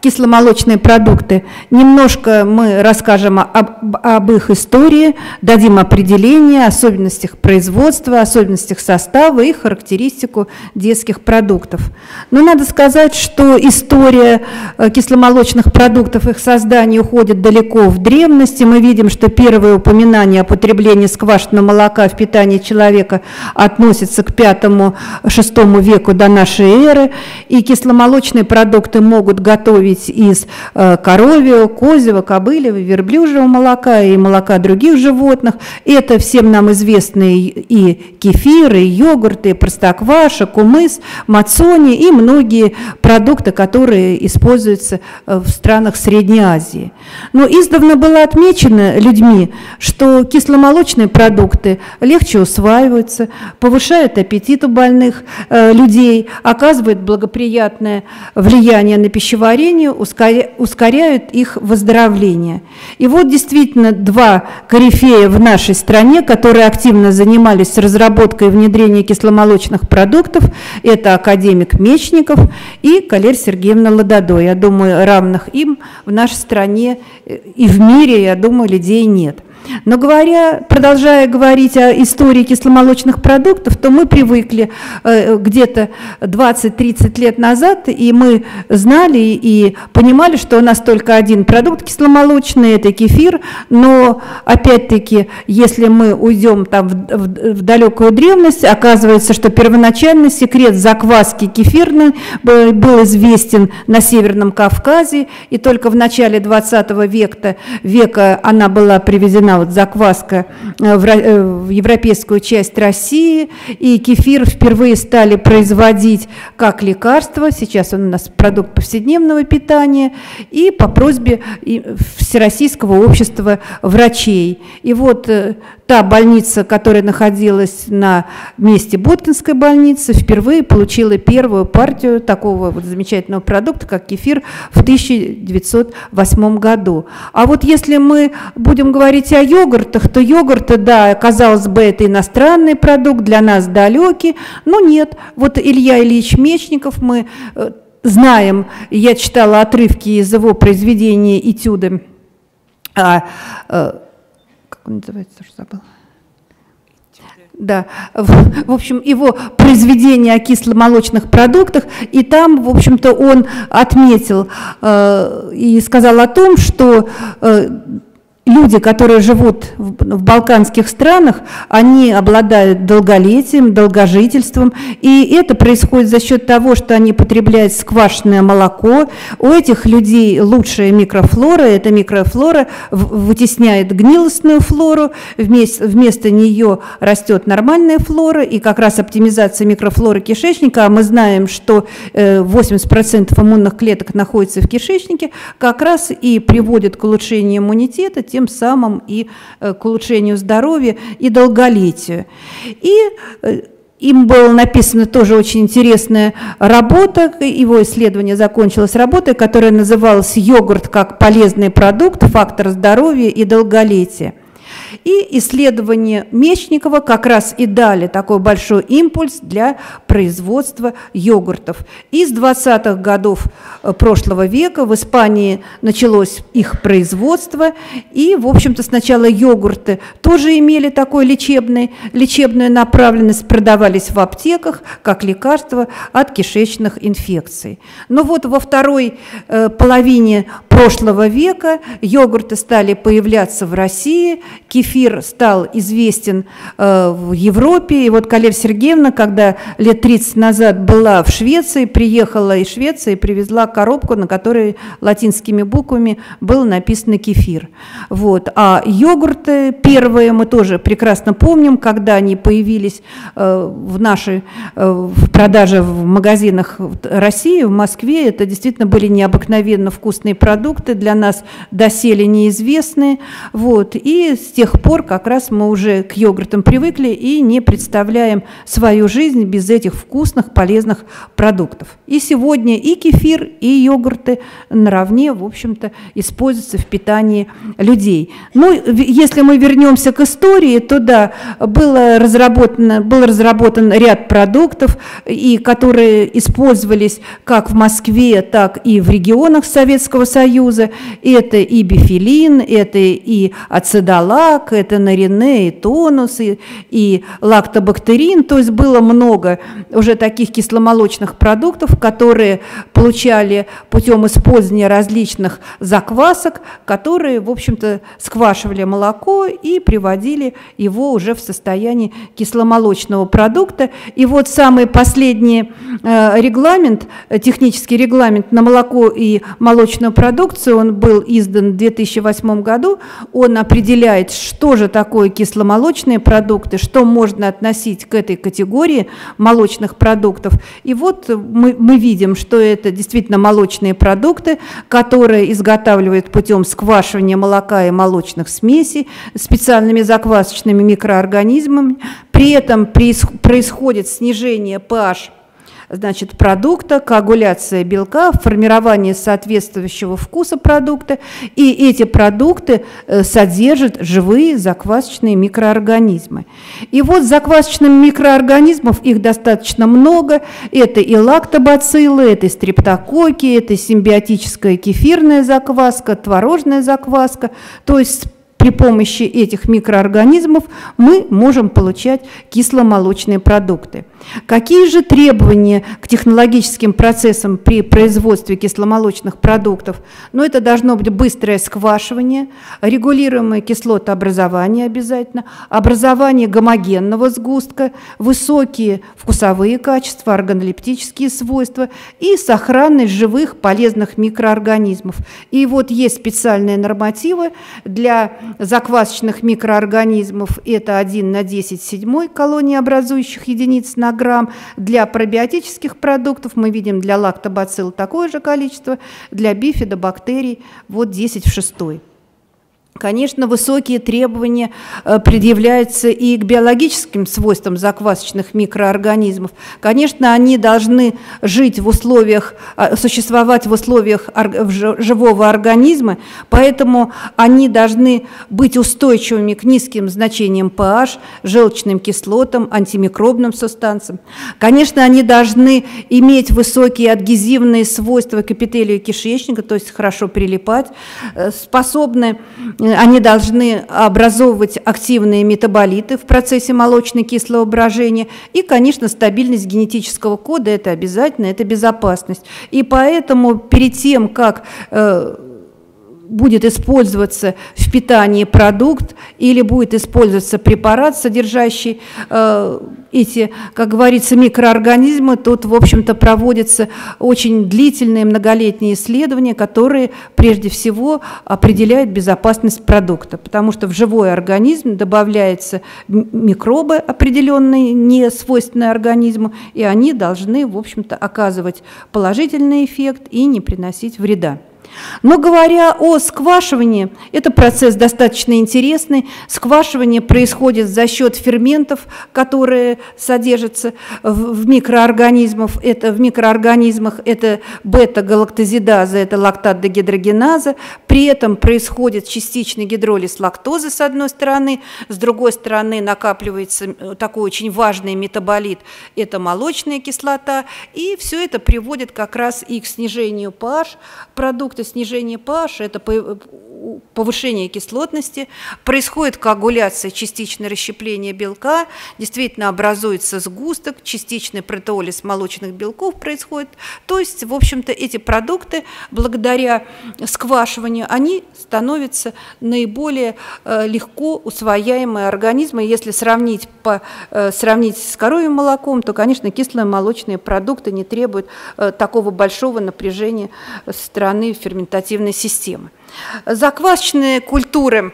кисломолочные продукты. Немножко мы расскажем об, об их истории, дадим определение, особенностях производства, особенностях состава и характеристику детских продуктов. Но надо сказать, что история э, кисломолочных продуктов, их создания уходит далеко в древности. Мы видим, что первые упоминания о потреблении сквашенного молока в питании человека относятся к V-VI веку до нашей эры, и кисломолочные продукты могут готовить готовить из э, коровьего, козьего, кобыльего, верблюжьего молока и молока других животных. Это всем нам известные и кефиры, и йогурты, и простокваша, кумыс, мацони и многие продукты, которые используются э, в странах Средней Азии. Но издавна было отмечено людьми, что кисломолочные продукты легче усваиваются, повышают аппетит у больных э, людей, оказывают благоприятное влияние на пищеварение, лечению, ускоряют их выздоровление. И вот действительно два корифея в нашей стране, которые активно занимались разработкой и внедрением кисломолочных продуктов, это академик Мечников и Калерь Сергеевна Ладодо. Я думаю, равных им в нашей стране и в мире, я думаю, людей нет. Но говоря, продолжая говорить о истории кисломолочных продуктов, то мы привыкли э, где-то 20-30 лет назад, и мы знали и понимали, что у нас только один продукт кисломолочный, это кефир, но опять-таки, если мы уйдем там в, в, в далекую древность, оказывается, что первоначальный секрет закваски кефирной был известен на Северном Кавказе, и только в начале 20 века, века она была привезена вот закваска э, э, в европейскую часть России, и кефир впервые стали производить как лекарство, сейчас он у нас продукт повседневного питания, и по просьбе Всероссийского общества врачей. И вот э, та больница, которая находилась на месте Боткинской больницы, впервые получила первую партию такого вот замечательного продукта, как кефир, в 1908 году. А вот если мы будем говорить о йогуртах, то йогурты, да, казалось бы, это иностранный продукт, для нас далекий, но нет. Вот Илья Ильич Мечников, мы э, знаем, я читала отрывки из его произведения «Этюды», а, э, как он называется, тоже забыл. Да, в, в общем, его произведение о кисломолочных продуктах, и там, в общем-то, он отметил э, и сказал о том, что э, люди, которые живут в, балканских странах, они обладают долголетием, долгожительством, и это происходит за счет того, что они потребляют сквашенное молоко. У этих людей лучшая микрофлора, эта микрофлора вытесняет гнилостную флору, вместо, вместо нее растет нормальная флора, и как раз оптимизация микрофлоры кишечника, а мы знаем, что 80% э, иммунных клеток находится в кишечнике, как раз и приводит к улучшению иммунитета, тем самым и э, к улучшению здоровья и долголетию. И э, им была написана тоже очень интересная работа, его исследование закончилось работой, которая называлась «Йогурт как полезный продукт, фактор здоровья и долголетия». И исследования Мечникова как раз и дали такой большой импульс для производства йогуртов. Из 20-х годов э, прошлого века в Испании началось их производство, и, в общем-то, сначала йогурты тоже имели такой лечебный, лечебную направленность, продавались в аптеках как лекарство от кишечных инфекций. Но вот во второй э, половине прошлого века йогурты стали появляться в России, кефир стал известен э, в Европе. И вот Калер Сергеевна, когда лет 30 назад была в Швеции, приехала из Швеции привезла коробку, на которой латинскими буквами было написано кефир. Вот. А йогурты первые мы тоже прекрасно помним, когда они появились э, в нашей э, в продаже в магазинах России, в Москве. Это действительно были необыкновенно вкусные продукты, для нас доселе неизвестные. Вот. И с тех пор как раз мы уже к йогуртам привыкли и не представляем свою жизнь без этих вкусных, полезных продуктов. И сегодня и кефир, и йогурты наравне, в общем-то, используются в питании людей. Ну, если мы вернемся к истории, то да, было разработано, был разработан ряд продуктов, и которые использовались как в Москве, так и в регионах Советского Союза. Это и бифилин, это и ацидолак, это нарине, и тонус, и, и лактобактерин. То есть было много уже таких кисломолочных продуктов, которые получали путем использования различных заквасок, которые, в общем-то, сквашивали молоко и приводили его уже в состояние кисломолочного продукта. И вот самый последний э, регламент, э, технический регламент на молоко и молочную продукцию, он был издан в 2008 году, он определяет, что же такое кисломолочные продукты, что можно относить к этой категории молочных продуктов. И вот мы, мы видим, что это действительно молочные продукты, которые изготавливают путем сквашивания молока и молочных смесей специальными заквасочными микроорганизмами. При этом происходит снижение pH значит, продукта, коагуляция белка, формирование соответствующего вкуса продукта. И эти продукты э, содержат живые заквасочные микроорганизмы. И вот заквасочных микроорганизмов, их достаточно много. Это и лактобациллы, это и стрептококи, это симбиотическая кефирная закваска, творожная закваска. То есть при помощи этих микроорганизмов мы можем получать кисломолочные продукты. Какие же требования к технологическим процессам при производстве кисломолочных продуктов? Ну, это должно быть быстрое сквашивание, регулируемое кислотообразование обязательно, образование гомогенного сгустка, высокие вкусовые качества, органолептические свойства и сохранность живых полезных микроорганизмов. И вот есть специальные нормативы для заквасочных микроорганизмов, это 1 на 10 седьмой колонии образующих единиц на грамм. Для пробиотических продуктов мы видим для лактобацилл такое же количество, для бифидобактерий вот 10 в шестой. Конечно, высокие требования э, предъявляются и к биологическим свойствам заквасочных микроорганизмов. Конечно, они должны жить в условиях, э, существовать в условиях живого организма, поэтому они должны быть устойчивыми к низким значениям pH, желчным кислотам, антимикробным субстанциям. Конечно, они должны иметь высокие адгезивные свойства к эпителию кишечника, то есть хорошо прилипать, э, способны они должны образовывать активные метаболиты в процессе молочно-кислого брожения. И, конечно, стабильность генетического кода – это обязательно, это безопасность. И поэтому перед тем, как э, будет использоваться в питании продукт или будет использоваться препарат, содержащий э, эти, как говорится, микроорганизмы, тут, в общем-то, проводятся очень длительные многолетние исследования, которые прежде всего определяют безопасность продукта, потому что в живой организм добавляются микробы определенные, не свойственные организму, и они должны, в общем-то, оказывать положительный эффект и не приносить вреда. Но говоря о сквашивании, это процесс достаточно интересный. Сквашивание происходит за счет ферментов, которые содержатся в микроорганизмах. Это в микроорганизмах это бета-галактозидаза, это лактат-дегидрогеназа. При этом происходит частичный гидролиз лактозы с одной стороны, с другой стороны накапливается э, такой очень важный метаболит, это молочная кислота, и все это приводит как раз и к снижению pH продукта, снижение pH, это повышение кислотности, происходит коагуляция, частичное расщепление белка, действительно образуется сгусток, частичный протеолиз молочных белков происходит. То есть, в общем-то, эти продукты, благодаря сквашиванию, они становятся наиболее э, легко усвояемые организмы. Если сравнить, по, э, сравнить с коровьим молоком, то, конечно, кисломолочные продукты не требуют э, такого большого напряжения со стороны ферментативной системы. Заквасочные культуры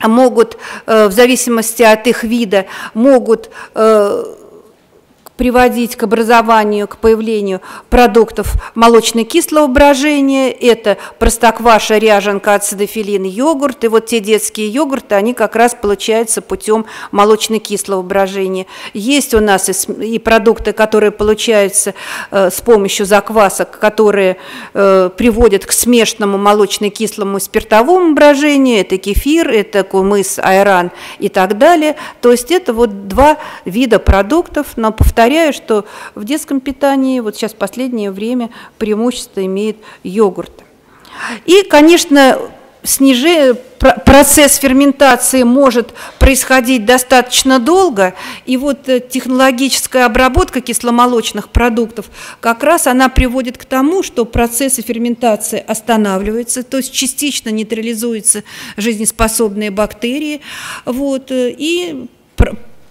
могут, э, в зависимости от их вида, могут э, приводить к образованию, к появлению продуктов молочно-кислого брожения. Это простокваша, ряженка, ацидофилин, йогурт. И вот те детские йогурты, они как раз получаются путем молочно-кислого брожения. Есть у нас и, продукты, которые получаются э, с помощью заквасок, которые э, приводят к смешанному молочно-кислому спиртовому брожению. Это кефир, это кумыс, айран и так далее. То есть это вот два вида продуктов, но повторяю, что в детском питании вот сейчас последнее время преимущество имеет йогурт. И, конечно, снижение, процесс ферментации может происходить достаточно долго, и вот э, технологическая обработка кисломолочных продуктов как раз она приводит к тому, что процессы ферментации останавливаются, то есть частично нейтрализуются жизнеспособные бактерии, вот, э, и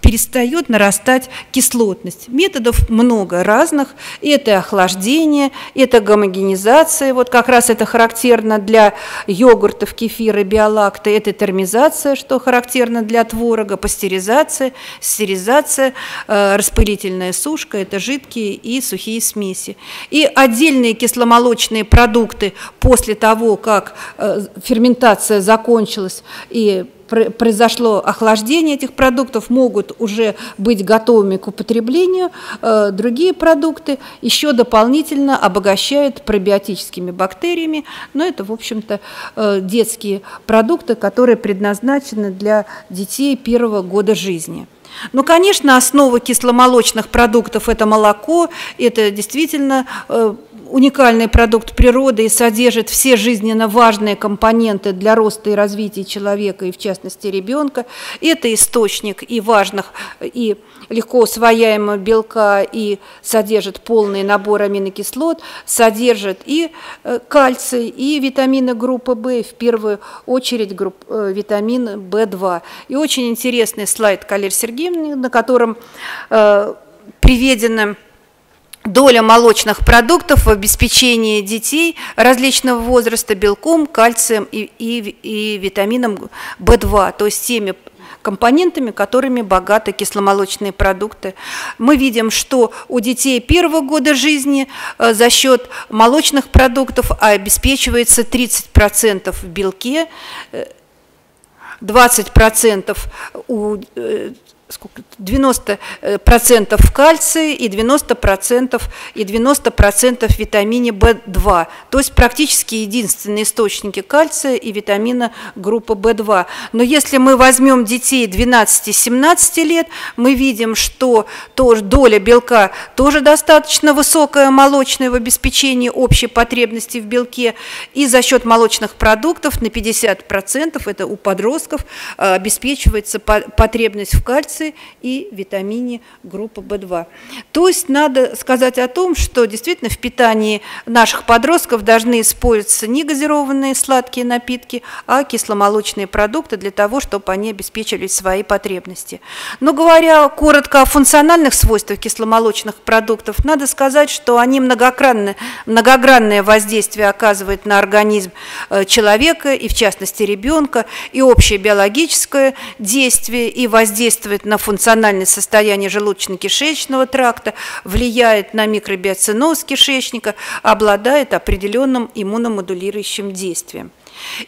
перестает нарастать кислотность. Методов много разных. Это охлаждение, это гомогенизация, вот как раз это характерно для йогуртов, кефира, биолакта, это термизация, что характерно для творога, пастеризация, стерилизация, э, распылительная сушка, это жидкие и сухие смеси. И отдельные кисломолочные продукты после того, как э, ферментация закончилась и произошло охлаждение этих продуктов, могут уже быть готовыми к употреблению. Э, другие продукты еще дополнительно обогащают пробиотическими бактериями, но это, в общем-то, э, детские продукты, которые предназначены для детей первого года жизни. Ну, конечно, основа кисломолочных продуктов – это молоко, это действительно э, уникальный продукт природы и содержит все жизненно важные компоненты для роста и развития человека, и в частности ребенка. Это источник и важных, и легко усвояемого белка, и содержит полный набор аминокислот, содержит и э, кальций, и витамины группы В, в первую очередь групп, э, витамин В2. И очень интересный слайд Калерь Сергеевны, на котором э, приведены доля молочных продуктов в обеспечении детей различного возраста белком, кальцием и, и, и витамином В2, то есть теми компонентами, которыми богаты кисломолочные продукты. Мы видим, что у детей первого года жизни э, за счет молочных продуктов обеспечивается 30% в белке, 20% э, у э, сколько, 90% э, кальция и 90% и 90% витамине В2. То есть практически единственные источники кальция и витамина группы В2. Но если мы возьмем детей 12-17 лет, мы видим, что тоже доля белка тоже достаточно высокая, молочная в обеспечении общей потребности в белке. И за счет молочных продуктов на 50% это у подростков э, обеспечивается потребность в кальции и витамине группы В2. То есть надо сказать о том, что действительно в питании наших подростков должны использоваться не газированные сладкие напитки, а кисломолочные продукты для того, чтобы они обеспечивали свои потребности. Но говоря коротко о функциональных свойствах кисломолочных продуктов, надо сказать, что они многогранное, многогранное воздействие оказывают на организм э, человека и в частности ребенка, и общее биологическое действие, и воздействует на функциональное состояние желудочно-кишечного тракта, влияет на микробиоциноз кишечника, обладает определенным иммуномодулирующим действием.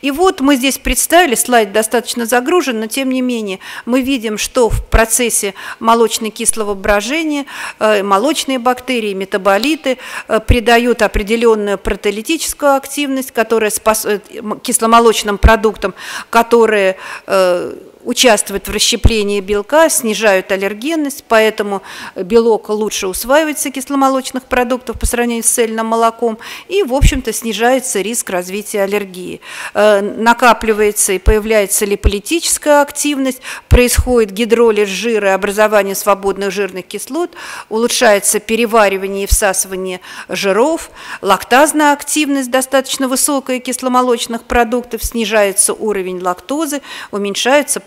И вот мы здесь представили, слайд достаточно загружен, но тем не менее мы видим, что в процессе молочно-кислого брожения э, молочные бактерии, метаболиты э, придают определенную протеолитическую активность, которая спасает кисломолочным продуктам, которые э, участвуют в расщеплении белка, снижают аллергенность, поэтому белок лучше усваивается кисломолочных продуктов по сравнению с цельным молоком, и, в общем-то, снижается риск развития аллергии. Э, накапливается и появляется липолитическая активность, происходит гидролиз жира образование свободных жирных кислот, улучшается переваривание и всасывание жиров, лактазная активность достаточно высокая кисломолочных продуктов, снижается уровень лактозы, уменьшается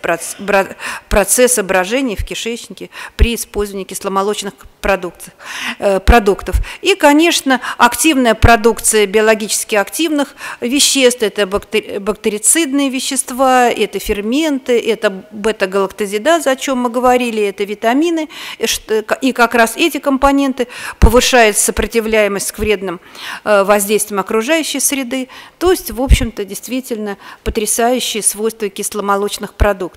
процесса брожения в кишечнике при использовании кисломолочных продуктов. Э, продуктов. И, конечно, активная продукция биологически активных веществ, это бактерицидные вещества, это ферменты, это бета-галактозидаза, о чем мы говорили, это витамины. И как раз эти компоненты повышают сопротивляемость к вредным э, воздействиям окружающей среды. То есть, в общем-то, действительно потрясающие свойства кисломолочных продуктов.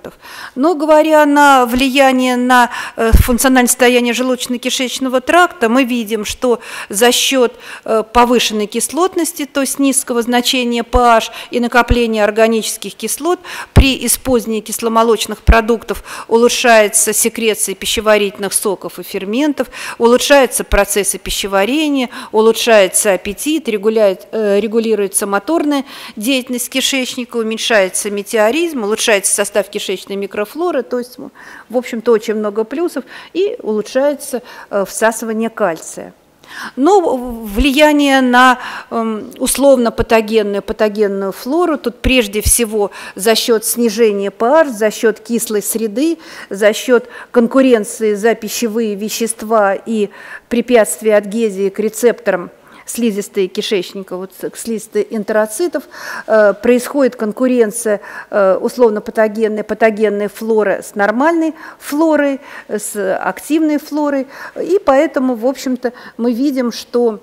Но говоря на влияние на э, функциональное состояние желудочно-кишечного тракта, мы видим, что за счет э, повышенной кислотности, то есть низкого значения pH и накопления органических кислот, при использовании кисломолочных продуктов улучшается секреция пищеварительных соков и ферментов, улучшаются процессы пищеварения, улучшается аппетит, э, регулируется моторная деятельность кишечника, уменьшается метеоризм, улучшается состав кишечной микрофлоры, то есть, в общем-то, очень много плюсов, и улучшается э, всасывание кальция. Но влияние на эм, условно патогенную, флору тут прежде всего за счет снижения pH, за счет кислой среды, за счет конкуренции за пищевые вещества и препятствия адгезии к рецепторам слизистой кишечника, вот слизистой энтероцитов, э, происходит конкуренция э, условно-патогенной, патогенной флоры с нормальной флорой, с активной флорой, и поэтому, в общем-то, мы видим, что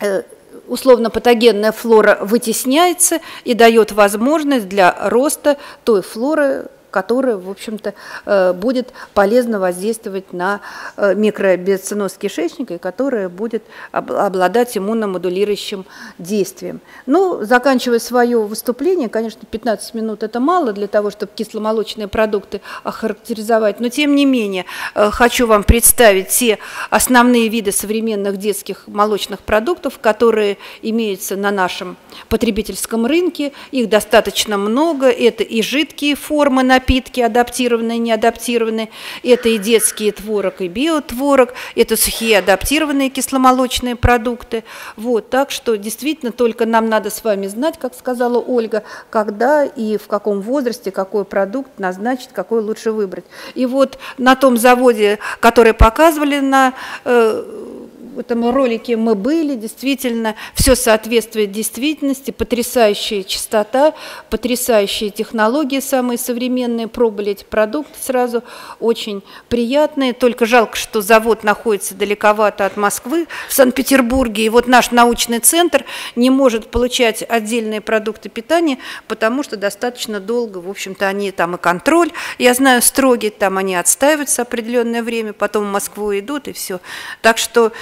э, условно-патогенная флора вытесняется и дает возможность для роста той флоры, которая, в общем-то, э, будет полезно воздействовать на э, микробиоциноз кишечника и которая будет обладать иммуномодулирующим действием. Ну, заканчивая свое выступление, конечно, 15 минут это мало для того, чтобы кисломолочные продукты охарактеризовать, но тем не менее э, хочу вам представить те основные виды современных детских молочных продуктов, которые имеются на нашем потребительском рынке. Их достаточно много. Это и жидкие формы напитков, напитки адаптированные, неадаптированные. Это и детский творог, и биотворог, это сухие адаптированные кисломолочные продукты. Вот, так что действительно только нам надо с вами знать, как сказала Ольга, когда и в каком возрасте какой продукт назначить, какой лучше выбрать. И вот на том заводе, который показывали на э, этом ролике мы были, действительно, все соответствует действительности, потрясающая чистота, потрясающие технологии, самые современные, пробовали эти продукты сразу, очень приятные, только жалко, что завод находится далековато от Москвы, в Санкт-Петербурге, и вот наш научный центр не может получать отдельные продукты питания, потому что достаточно долго, в общем-то, они там и контроль, я знаю, строгий, там они отстаиваются определенное время, потом в Москву идут и все. Так что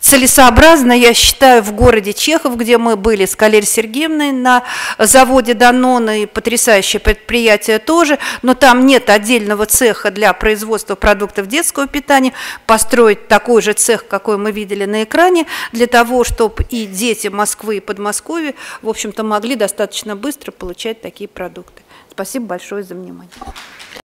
целесообразно, я считаю, в городе Чехов, где мы были с Калерой Сергеевной на заводе Данона, и потрясающее предприятие тоже, но там нет отдельного цеха для производства продуктов детского питания, построить такой же цех, какой мы видели на экране, для того, чтобы и дети Москвы и Подмосковья, в общем-то, могли достаточно быстро получать такие продукты. Спасибо большое за внимание.